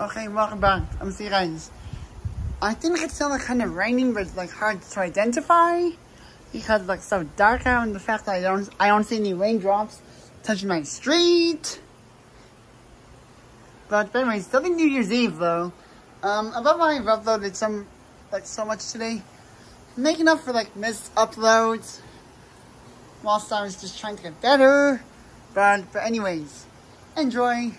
Okay, welcome back. I'm see you guys. I think it's still like kind of raining, but like hard to identify because like so dark out, and the fact that I don't I don't see any raindrops touching my street. But anyway, still in New Year's Eve though. Um, above my uploaded some like so much today, making up for like missed uploads. Whilst I was just trying to get better, but but anyways, enjoy.